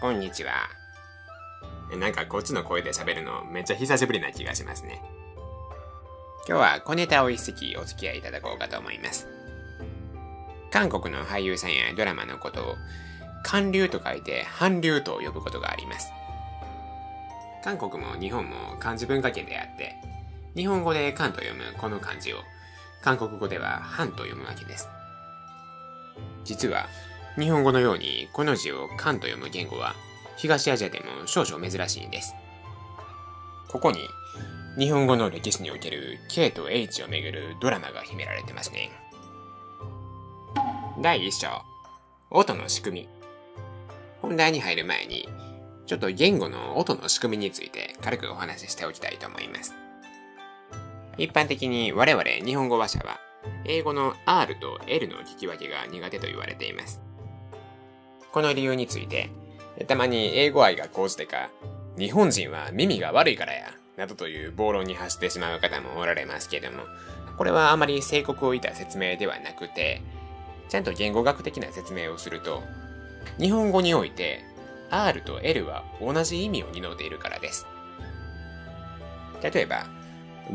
こんにちは。なんかこっちの声で喋るのめっちゃ久しぶりな気がしますね。今日は小ネタを一席お付き合いいただこうかと思います。韓国の俳優さんやドラマのことを韓流と書いて韓流と呼ぶことがあります。韓国も日本も漢字文化圏であって、日本語で漢と読むこの漢字を韓国語では韓と読むわけです。実は日本語のようにこの字を漢と読む言語は東アジアでも少々珍しいんです。ここに日本語の歴史における K と H をめぐるドラマが秘められてますね。第1章、音の仕組み。本題に入る前に、ちょっと言語の音の仕組みについて軽くお話ししておきたいと思います。一般的に我々日本語話者は、英語の R と L の聞き分けが苦手と言われています。この理由について、たまに英語愛が高じてか、日本人は耳が悪いからや、などという暴論に走ってしまう方もおられますけれども、これはあまり正確を得た説明ではなくて、ちゃんと言語学的な説明をすると、日本語において R と L は同じ意味を担っているからです。例えば、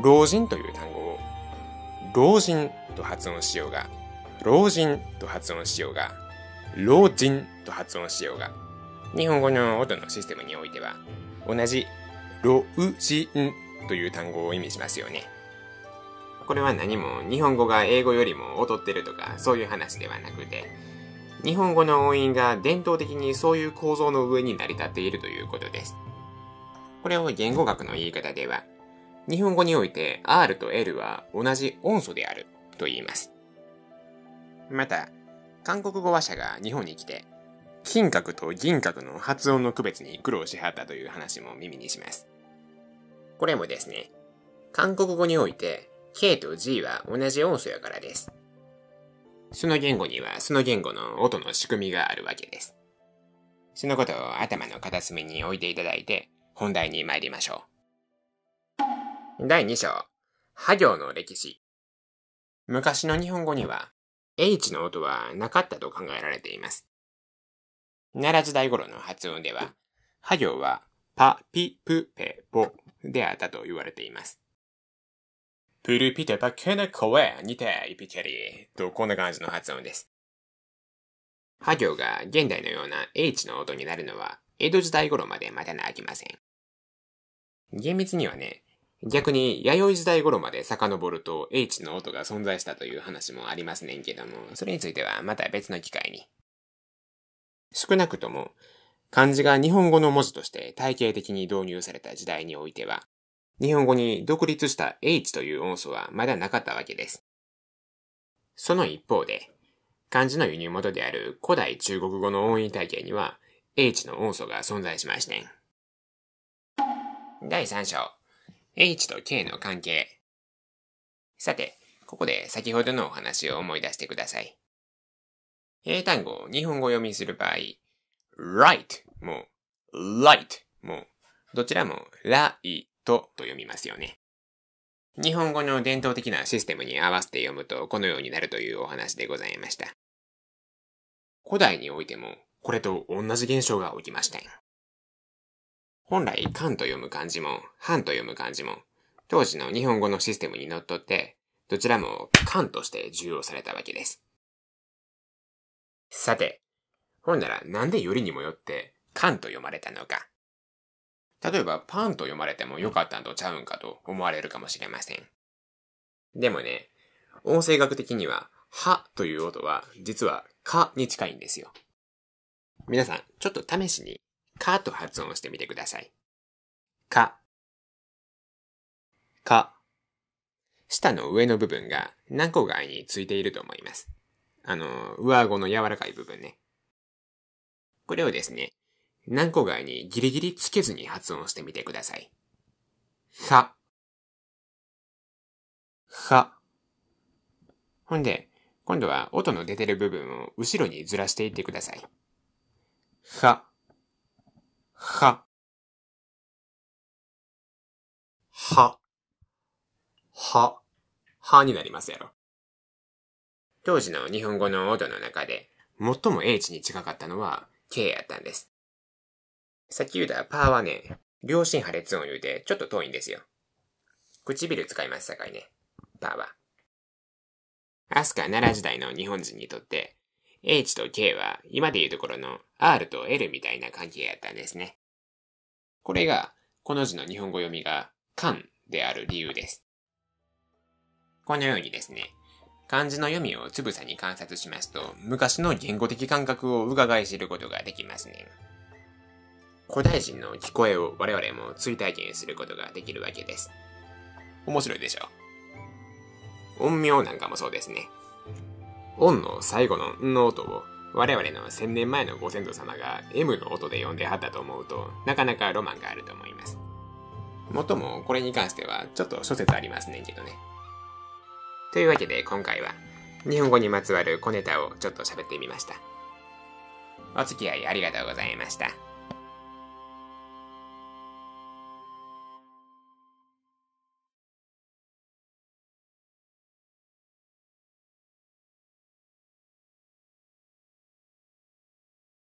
老人という単語を、老人と発音しようが、老人と発音しようが、老人と発音しようが、日本語の音のシステムにおいては、同じ、老人という単語を意味しますよね。これは何も日本語が英語よりも劣ってるとかそういう話ではなくて、日本語の音韻が伝統的にそういう構造の上に成り立っているということです。これを言語学の言い方では、日本語において R と L は同じ音素であると言います。また、韓国語話者が日本に来て、金閣と銀閣の発音の区別に苦労しはったという話も耳にします。これもですね、韓国語において K と G は同じ音素やからです。その言語にはその言語の音の仕組みがあるわけです。そのことを頭の片隅に置いていただいて本題に参りましょう。第2章、波行の歴史。昔の日本語には H の音はなかったと考えられています。奈良時代頃の発音では、波行はパ、ピ、プ、ペ、ポであったと言われています。プルピテパケネコエにてイピチェリとこんな感じの発音です。波行が現代のような H の音になるのは江戸時代頃まで待たなあきません。厳密にはね、逆に弥生時代頃まで遡ると H の音が存在したという話もありますねんけども、それについてはまた別の機会に。少なくとも漢字が日本語の文字として体系的に導入された時代においては、日本語に独立した H という音素はまだなかったわけです。その一方で、漢字の輸入元である古代中国語の音韻体系には H の音素が存在しましてん。第3章、H と K の関係。さて、ここで先ほどのお話を思い出してください。英単語を日本語読みする場合、right も light もどちらもライとと読みますよね。日本語の伝統的なシステムに合わせて読むとこのようになるというお話でございました。古代においてもこれと同じ現象が起きました。本来、漢と読む漢字も、漢と読む漢字も、当時の日本語のシステムにのっとって、どちらも漢として重要されたわけです。さて、ほんならなんでよりにもよって漢と読まれたのか。例えばパンと読まれてもよかったんとちゃうんかと思われるかもしれません。でもね、音声学的には、はという音は実はかに近いんですよ。皆さん、ちょっと試しに、かと発音してみてください。か。か。舌の上の部分が軟口外についていると思います。あの、上顎の柔らかい部分ね。これをですね、軟口外にギリギリつけずに発音してみてください。は。は。ほんで、今度は音の出てる部分を後ろにずらしていってください。は。は。は。は。はになりますやろ。当時の日本語の音の中で最も H に近かったのは K やったんです。さっき言ったパーはね、両親破裂音言うてちょっと遠いんですよ。唇使いますさかいね。パーは。飛鳥奈良時代の日本人にとって、H と K は今でいうところの R と L みたいな関係やったんですね。これが、この字の日本語読みが、漢である理由です。このようにですね、漢字の読みをつぶさに観察しますと、昔の言語的感覚を伺い知ることができますね。古代人の聞こえを我々も追体験することができるわけです。面白いでしょ音名なんかもそうですね。音の最後のんの音を我々の千年前のご先祖様が M の音で呼んではったと思うと、なかなかロマンがあると思います。もっともこれに関してはちょっと諸説ありますねんけどね。というわけで今回は日本語にまつわる小ネタをちょっと喋ってみました。お付き合いありがとうございました。